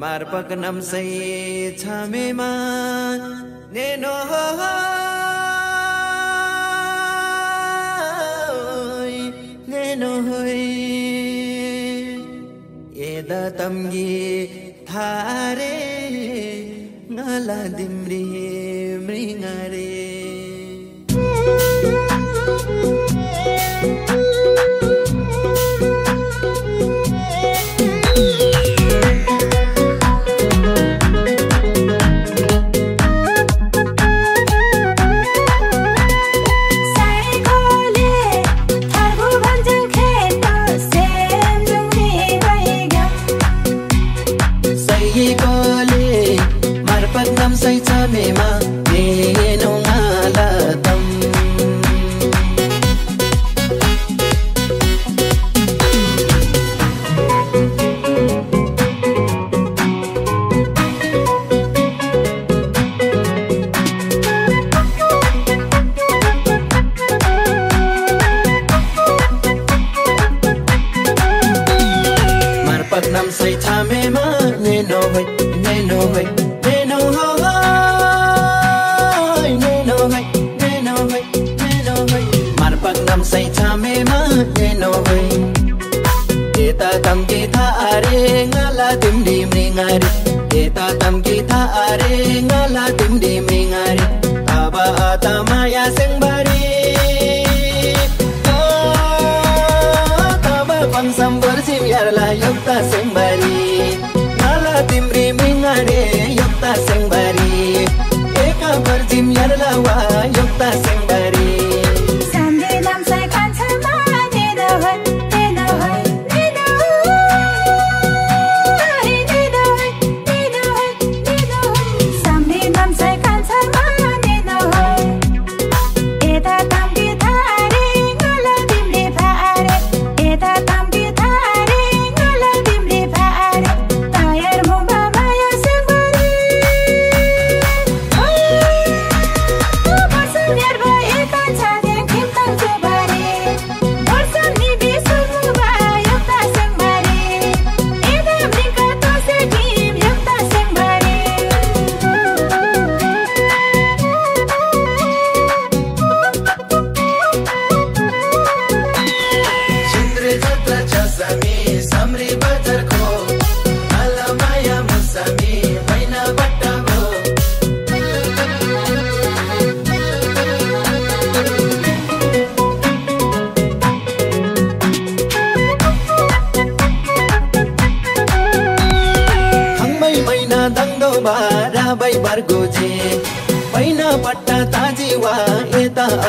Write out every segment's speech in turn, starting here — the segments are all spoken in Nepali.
मार्पक नम्सै छमेमा नेनो नेनो एदा तम्गी थारे ngala dimri mringare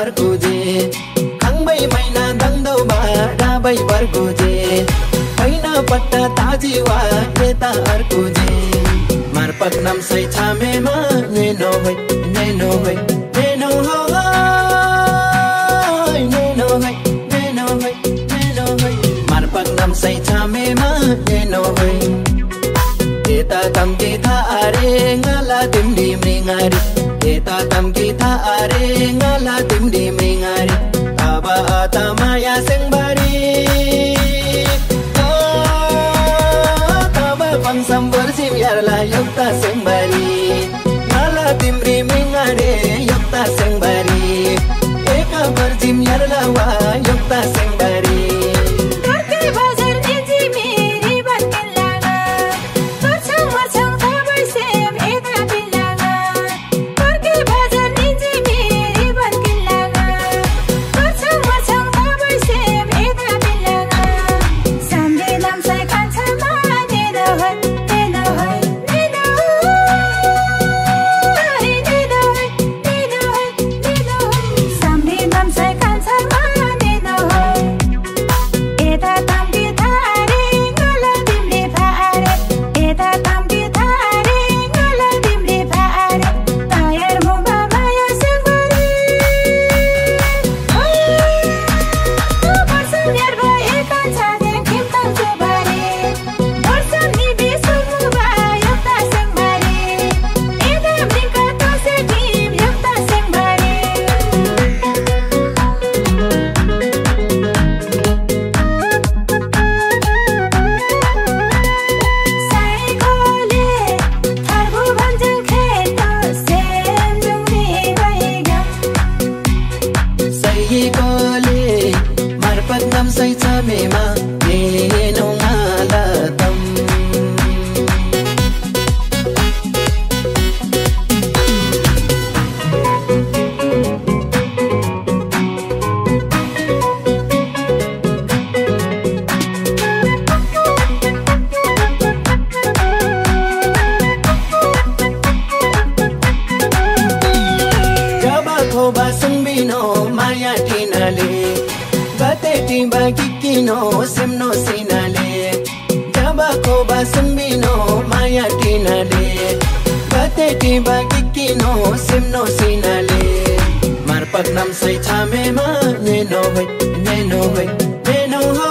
barguje खाङबै मैना दङ्दौमा डाबै बर्गुजे होइन पट्टा ताजी वा यता अर्को जे मारपट नाम सै छामेमा नै नभई नै no bino semno sinale. Tabako basum bino maya tinale no bakikino semno sinale. Marpak nam say chame ma neno no neno wait neno ho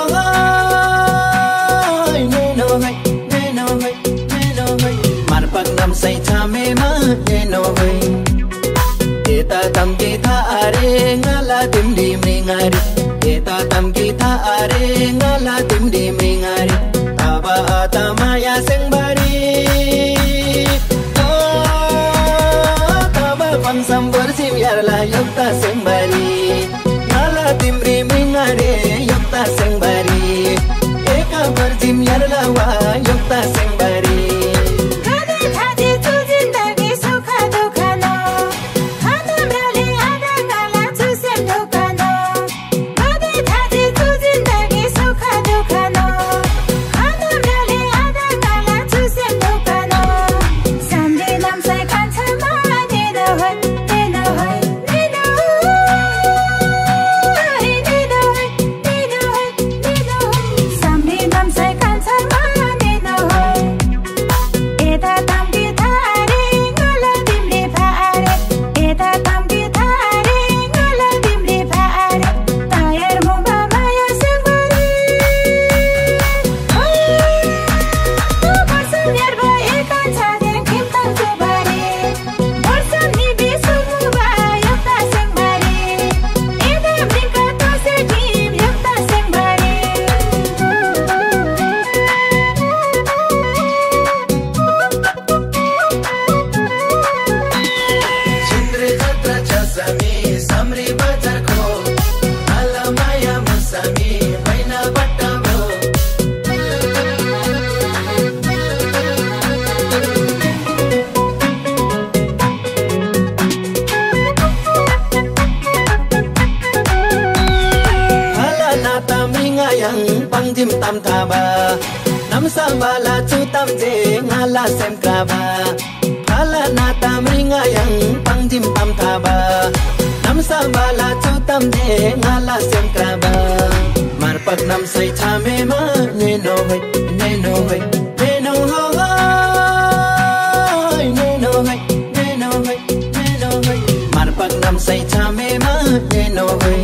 hoy neno wait neno no neno mar Marpak nam say chame ma neno wait Eta tam kita are, ngala tim di mingari ngala tumdi mingari Aba atama ya sengbari Tama pangsam bersim yarla yukta sengbari Ngala timri mingari yukta sengbari कान्छै छामेमा हेनो भै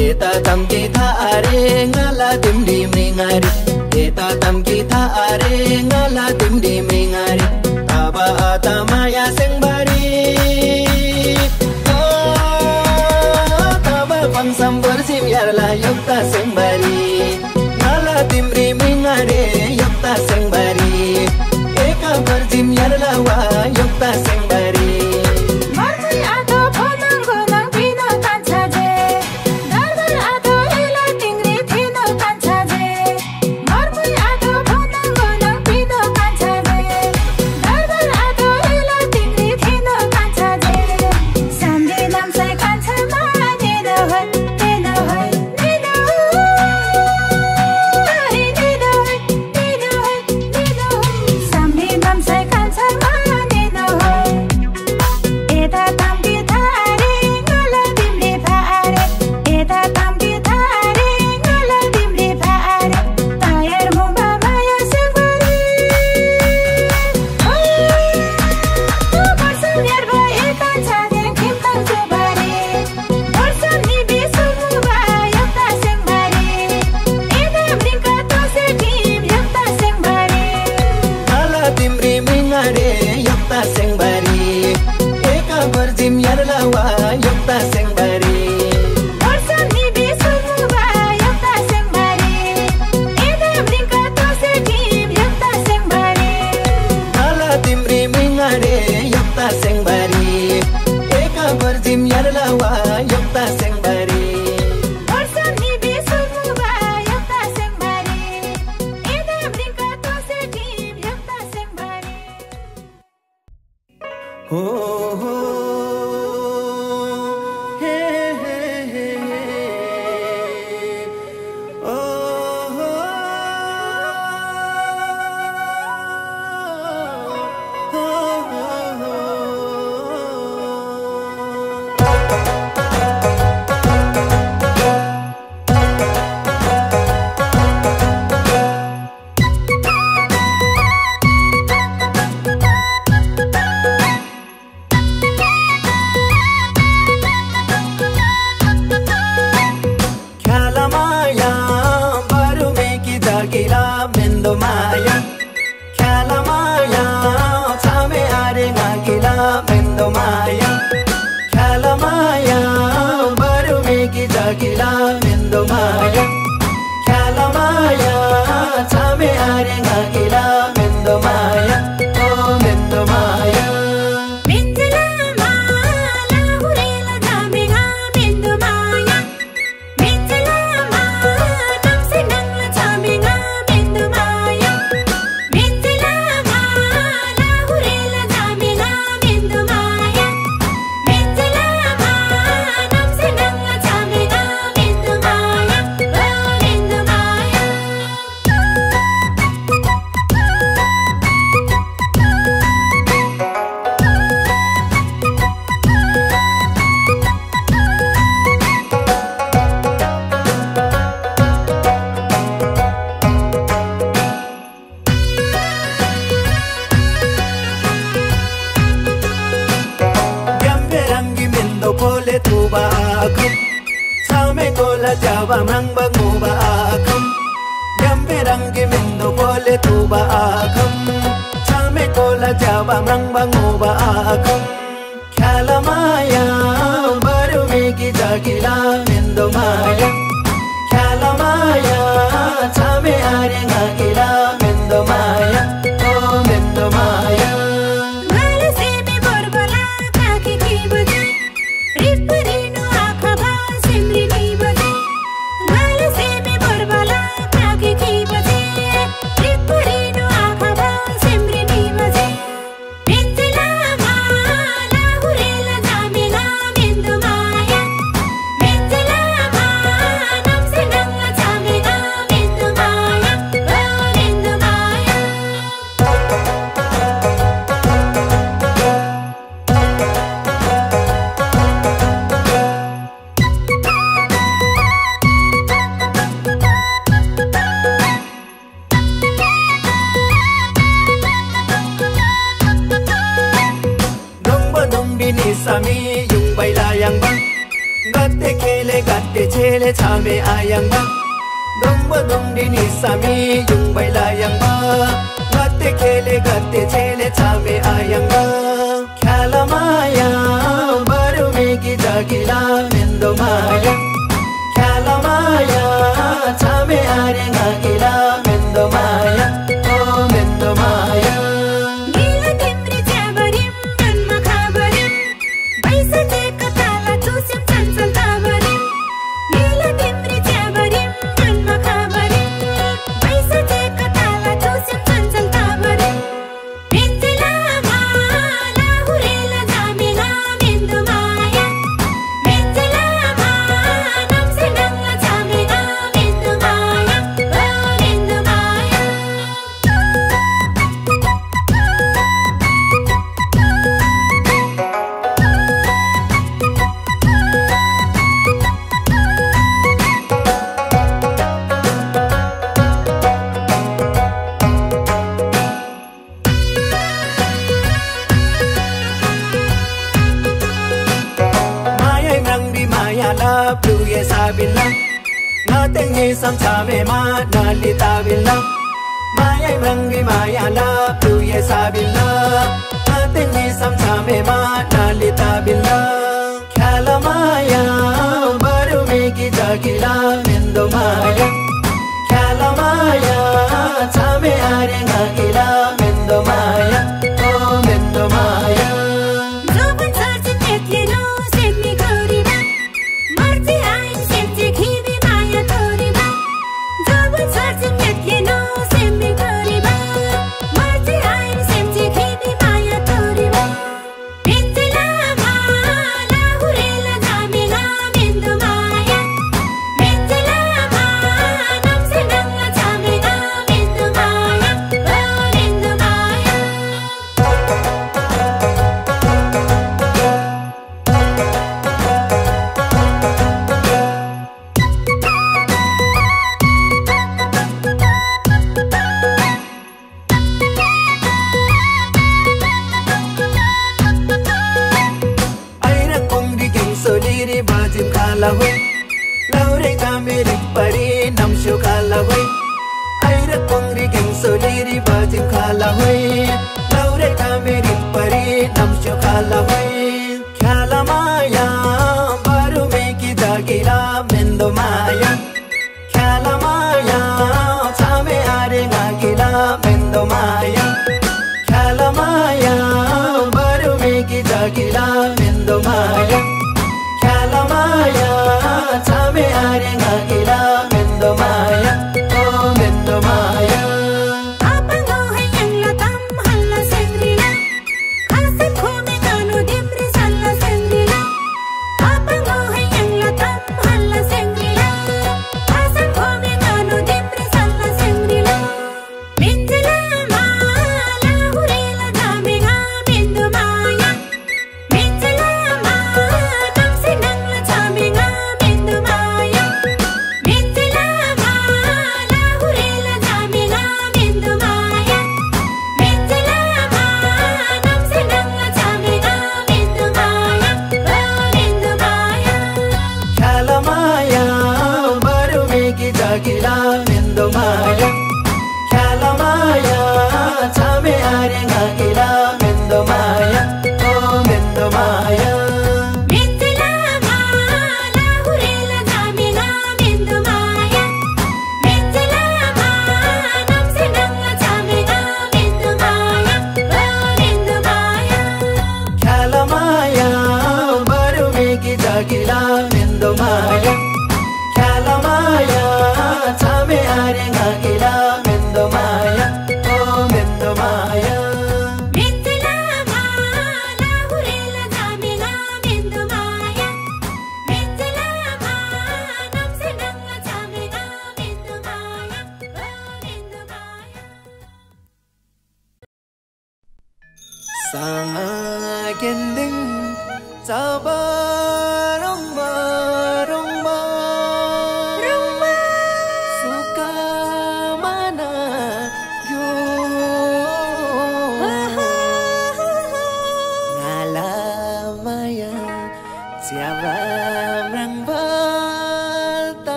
यता तम्की था अरे गला तिम्री मृङ्गारी यता तम्की आता माया सिंहबारी तब पङ्सम पर्सिम यारला युक्ता सिंहबारी kilame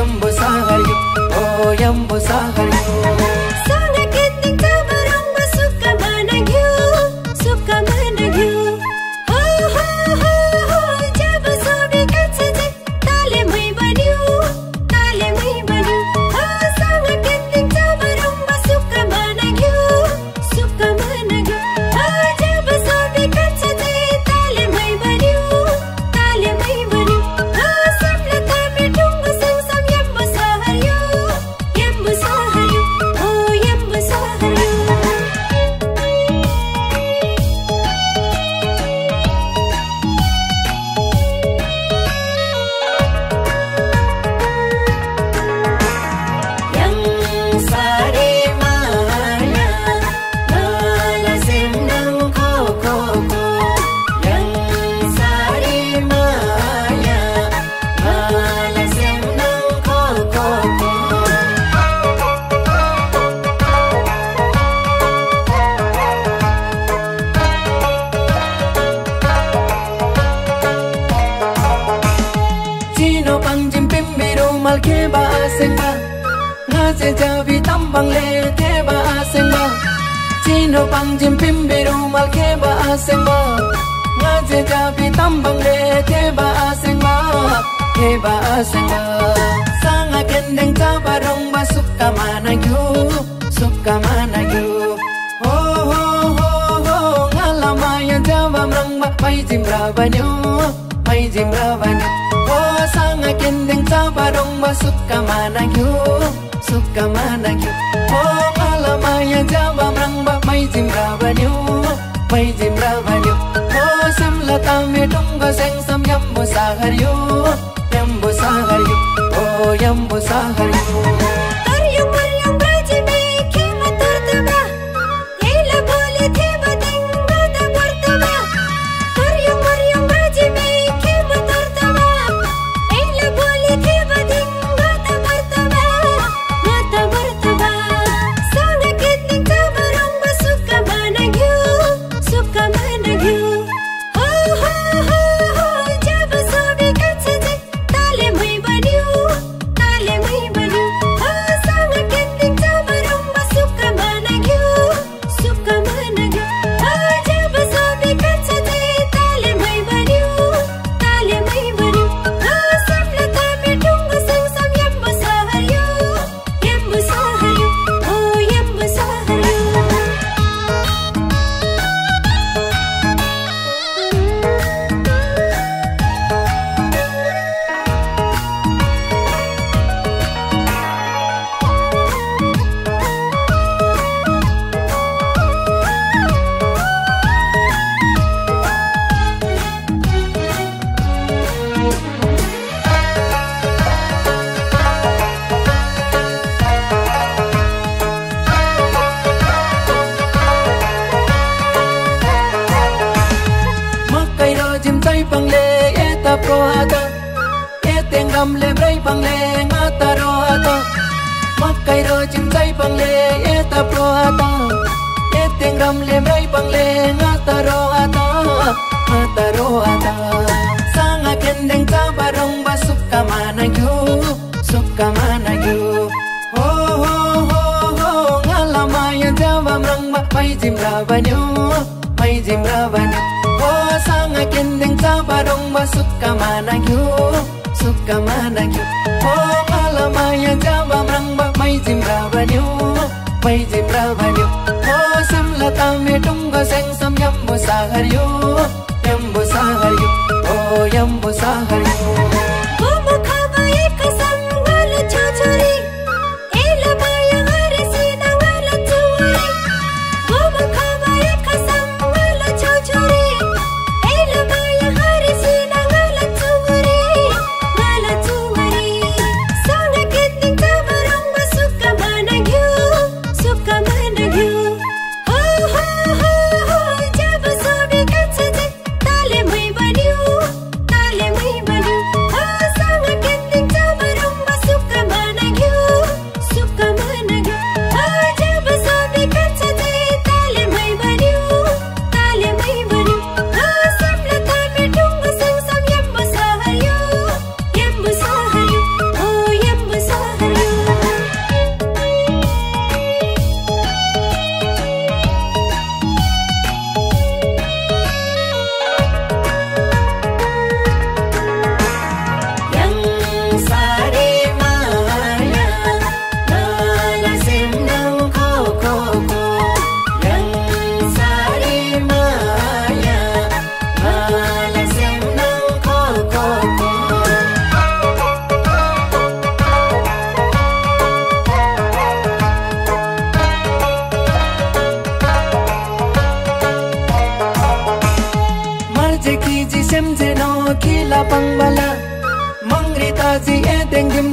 ಎಂಬು ಸಾಗರಿಯು ಓ ಎಂಬು ಸಾಗರಿಯು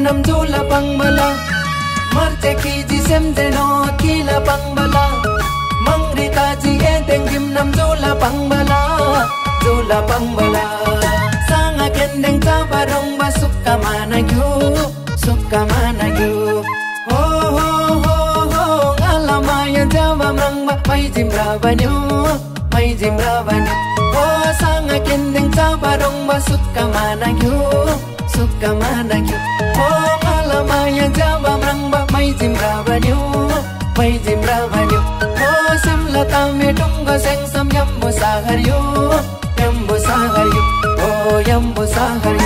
nam jo la. Mar marte ki ji sem de no ki la pang bala mang ri ta ji e teng gim nam jo la. Pangmala jo la. Pangmala sanga ken deng ta barong ba suk ka mana gyu suk ka mana gyu ho ho ho ho alama ya java mang ba mai jim ravanyo mai jim ravanyo ho sanga ken deng ta barong ba suk ka mana gyu suk ka mana gyu जा मङ्बा मैजिम राम्यो मैजिरा हो सौ ल त सागरियो यम्बु सागरि सागरि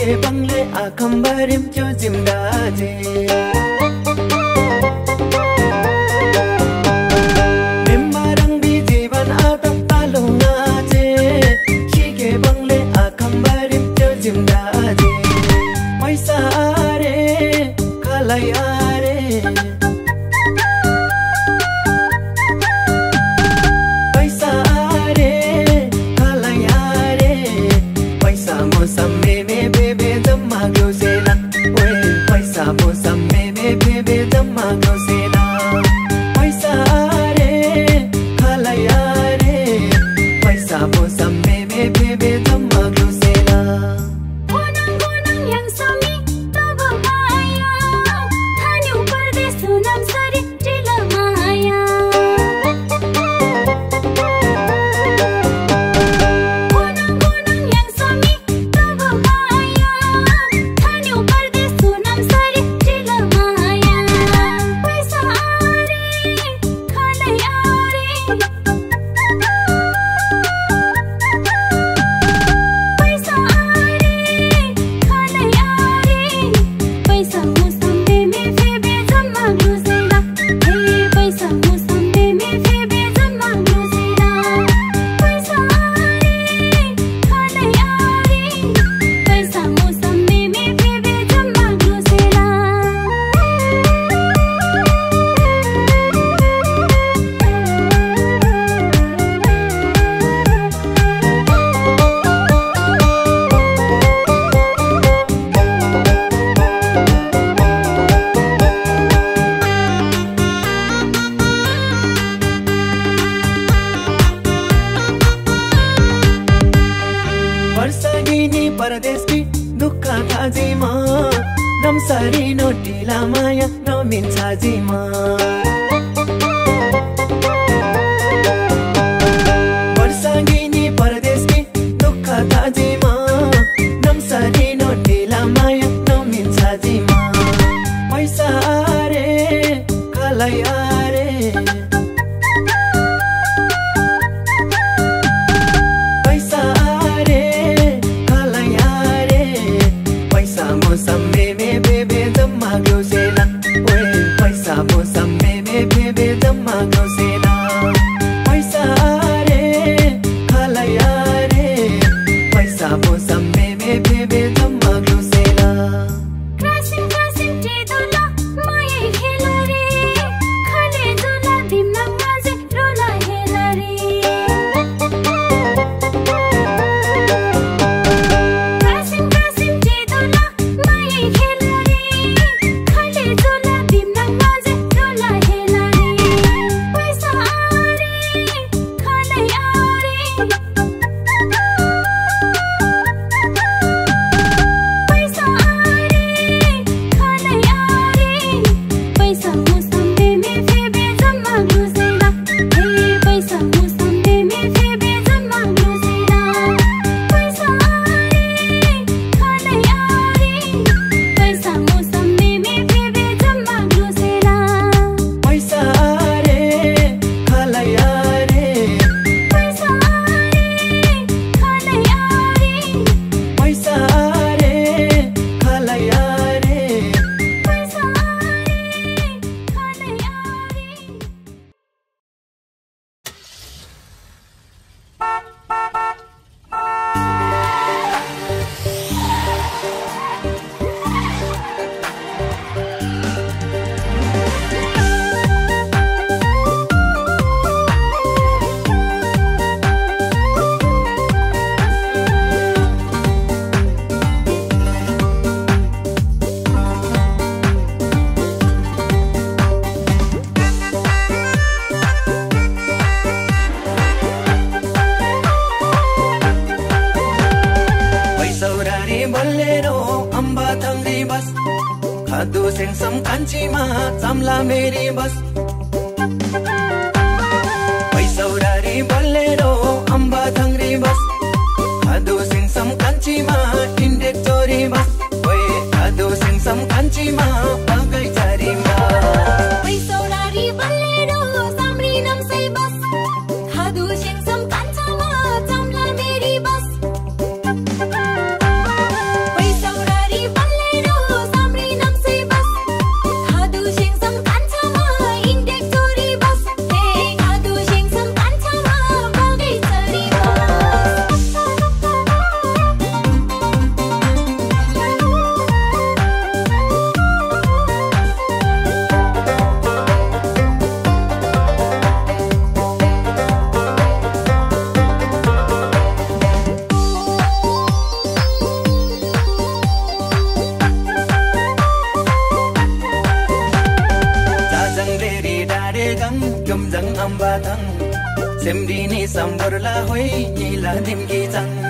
ke pangle a khambarim chu zimda je 回忆了 đi 真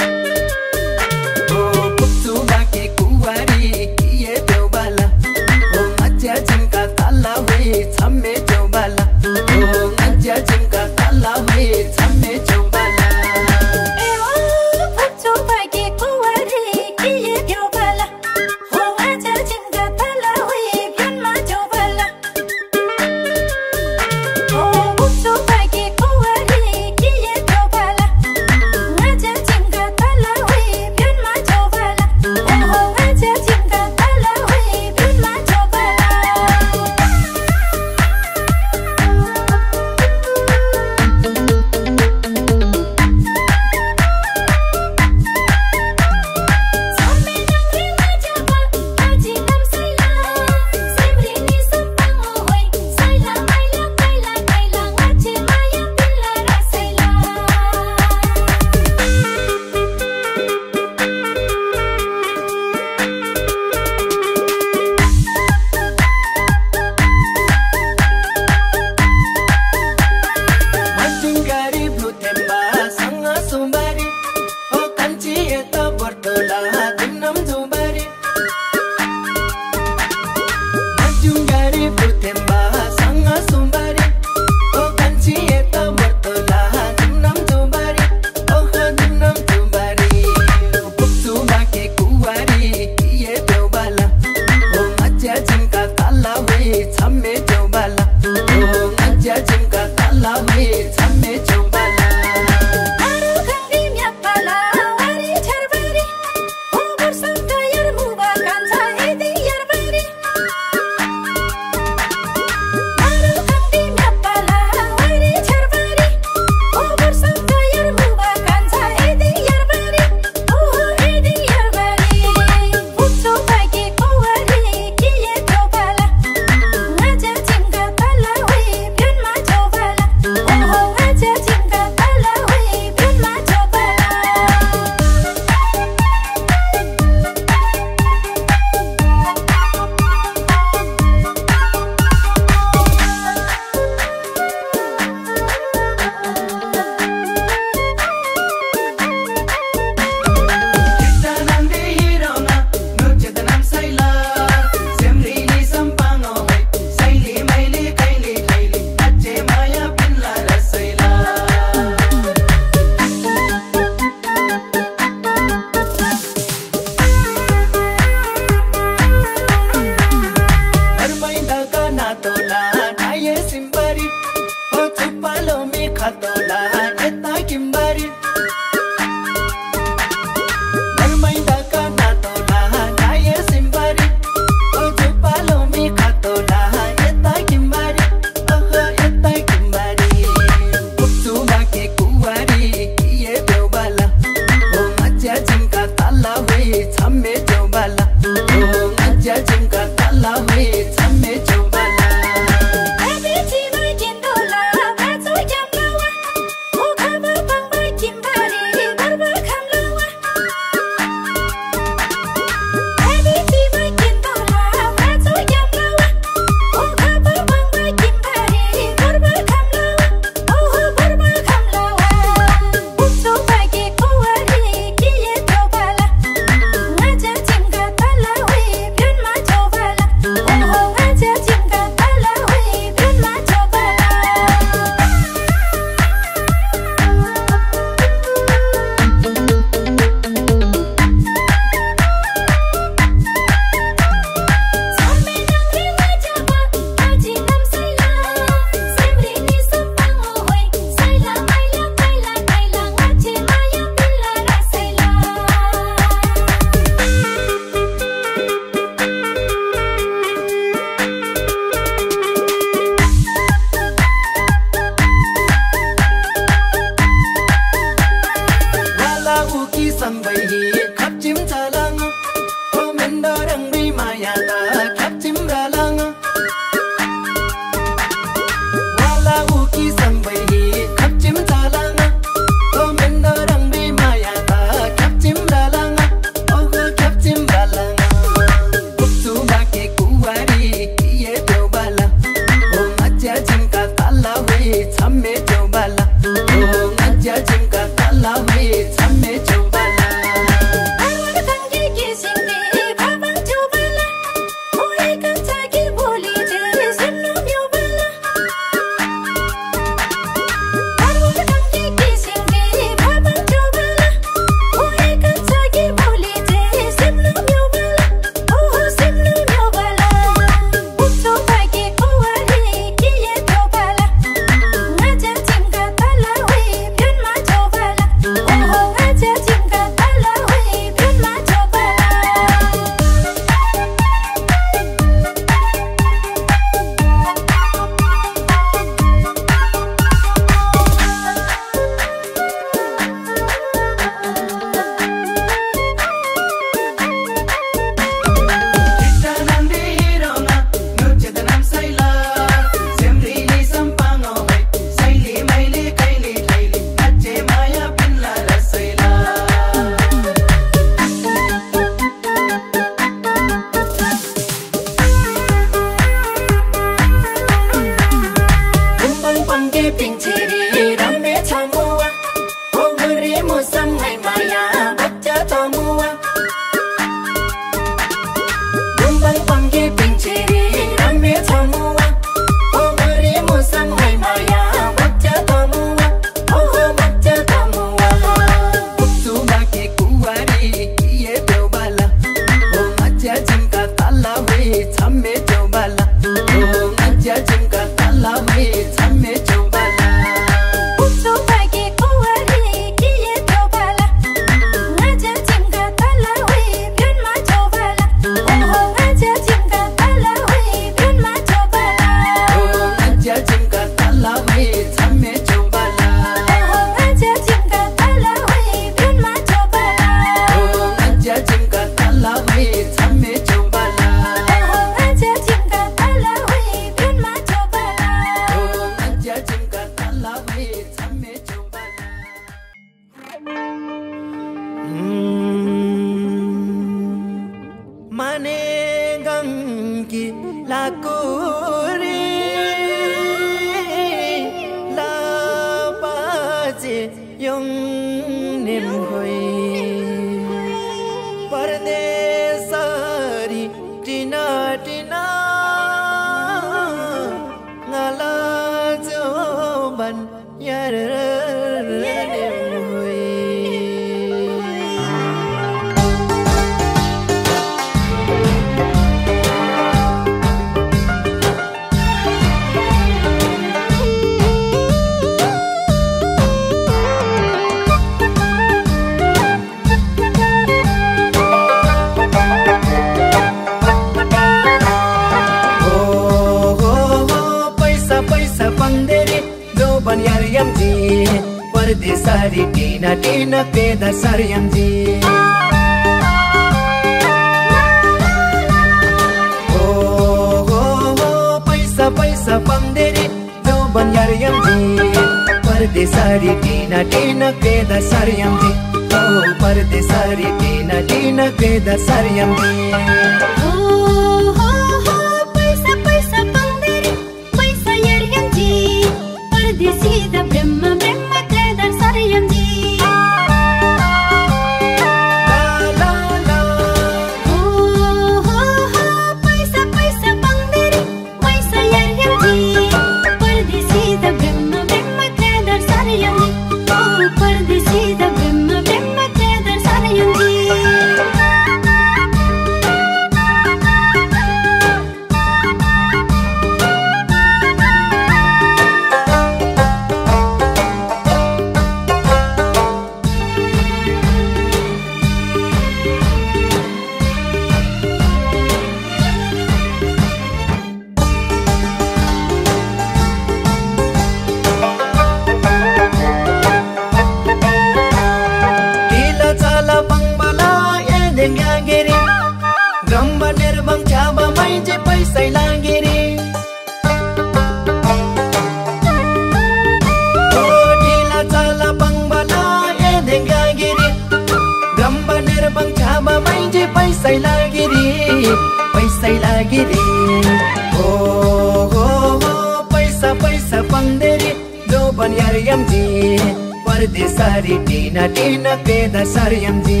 दी सारी टीना टीना पेदा सारियम जी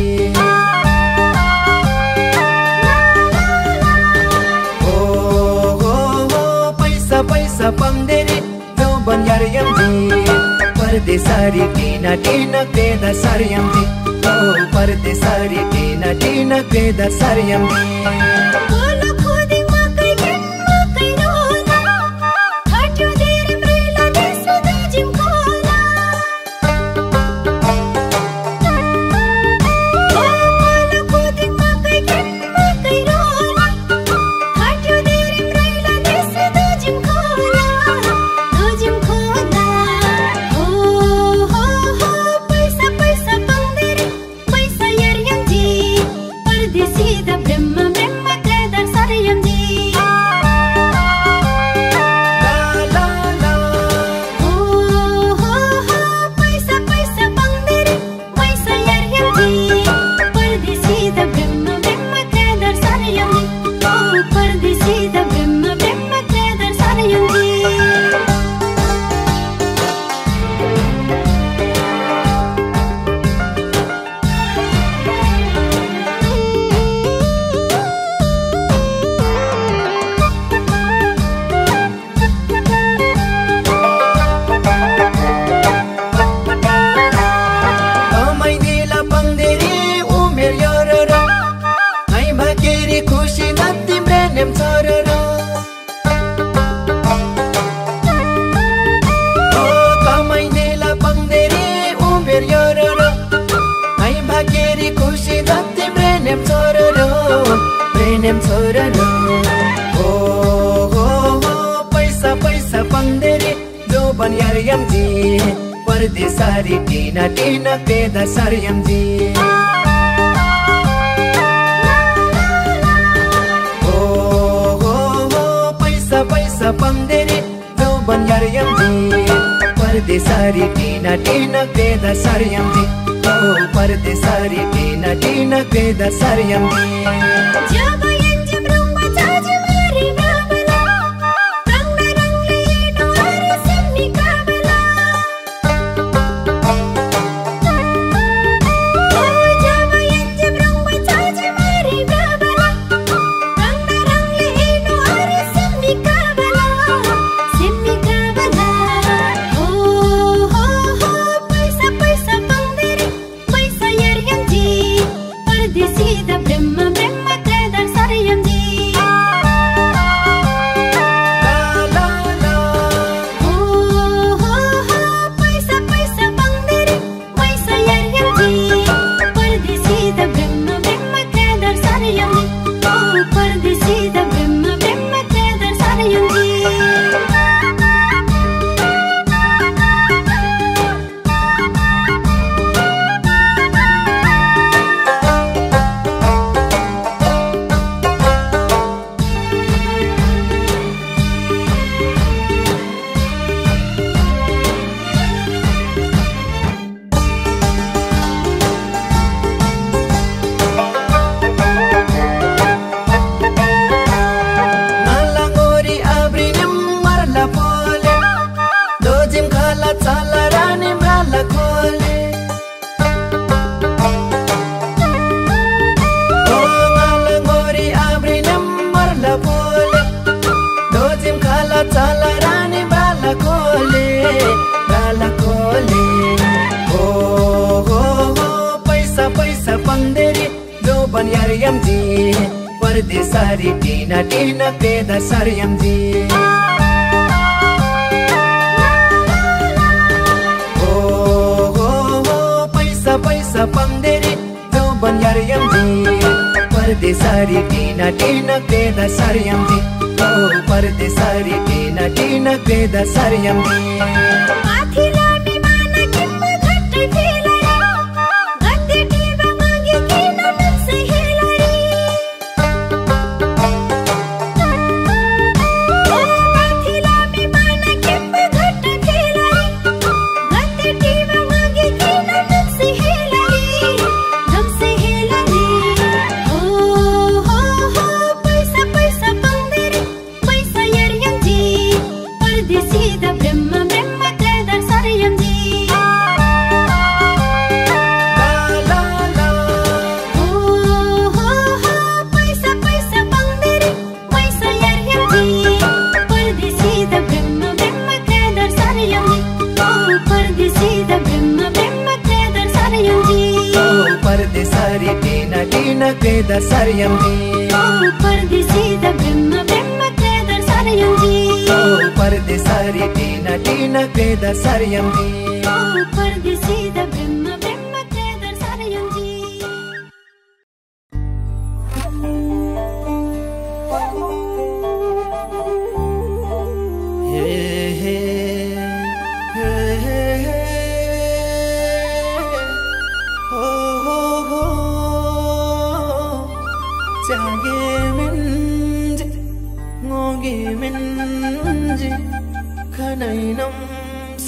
ओ टीना टीना पेदा सारियम जी ओ परदे टीना टीना पेदा सारियम जी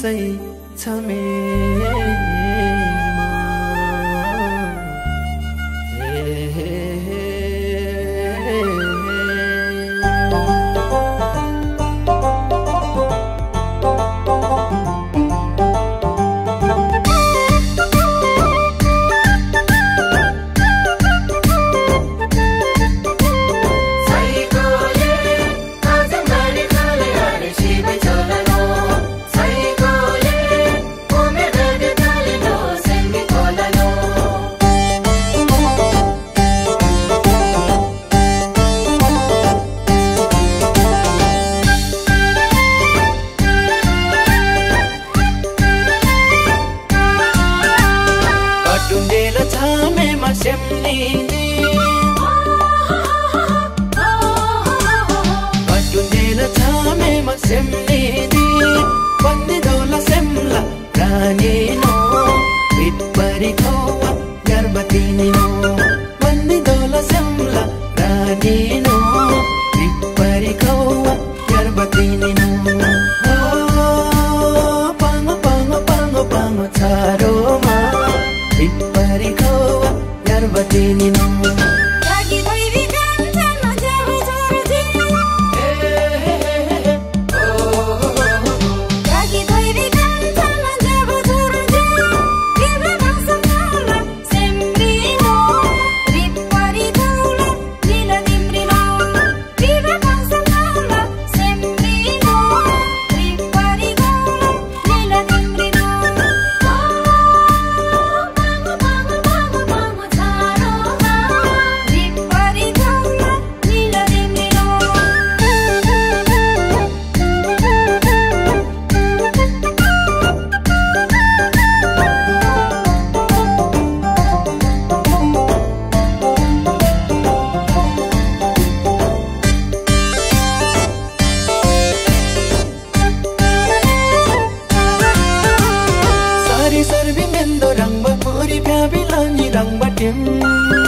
यसै छ मेरो em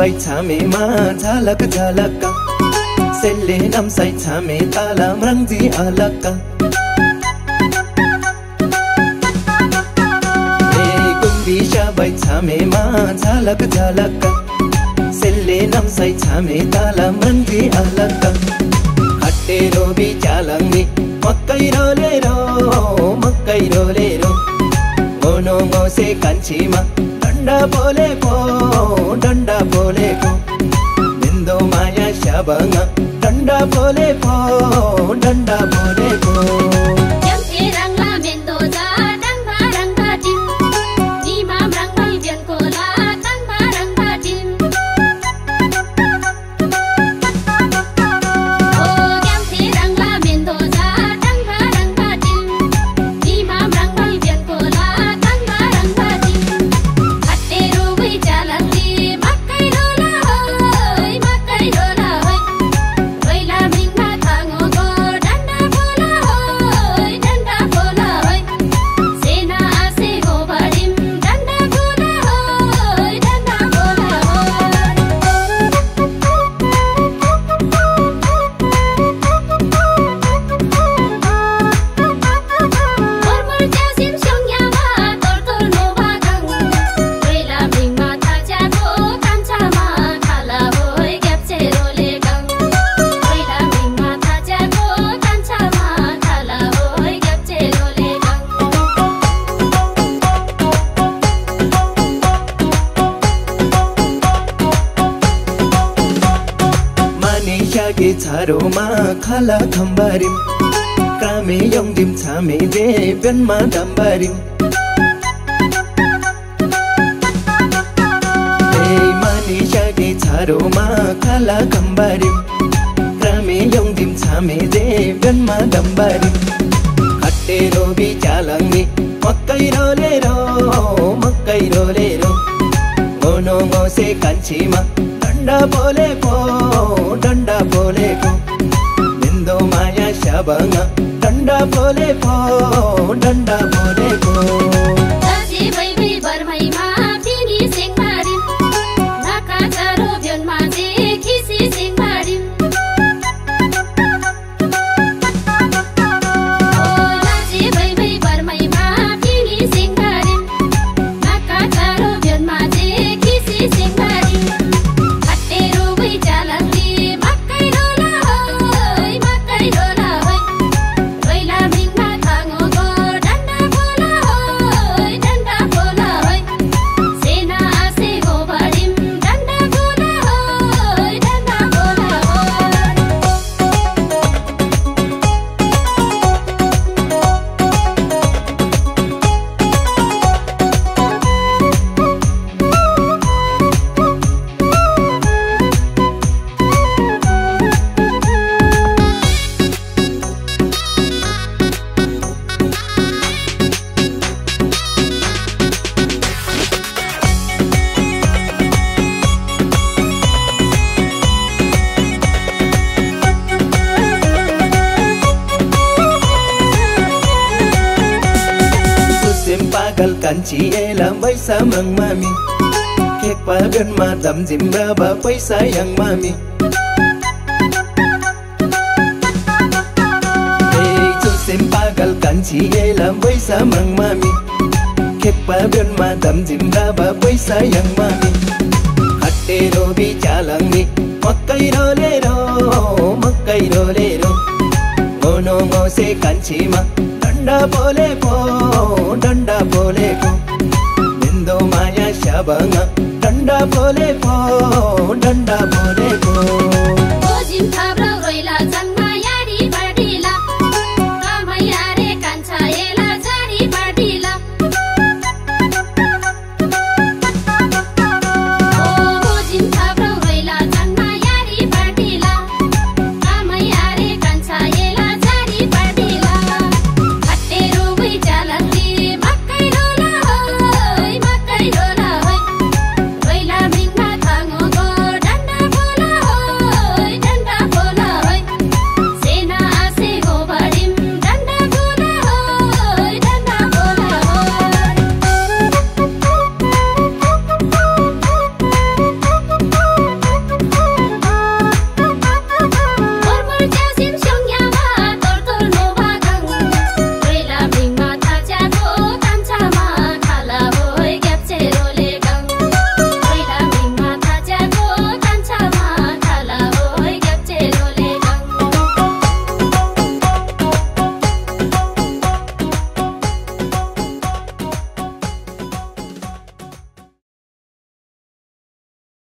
बैछामेमा झलक झलक। सेलले नम्साइ छामे तालाम रङ्जी अलक। बैछामेमा झलक झलक। सेलले नम्साइ छामे तालाम रङ्जी अलक। हट्टे रोबी चालङ्गी मकै रोलेरो मकै रोलेरो गोनो मौसे कान्छीमा ದಂಡ ಪೋಲೆಕೋ ದಂಡ ಪೋಲೆಕೋ ನಿಂದು ಮಾಯ ಶಬಂಗ ದಂಡ ಪೋಲೆಕೋ ದಂಡ ಪೋಲೆಕೋ ला थम्बारिम कामे यौदिम छामे देव्यनमा डम्बारिम मानिसके छारोमा खाला खम्बारिम रामे यौदिम छामे बेनमा डम्बारिम खट्टे रोबी चालङ्गे मक्कै रोलेर मक्कै रोलेर गोनो गौसे कान्छीमा ठन्डा बोले ये लम्बाई समंग मामी केक पावन मा दम बा पैसा यंग मामी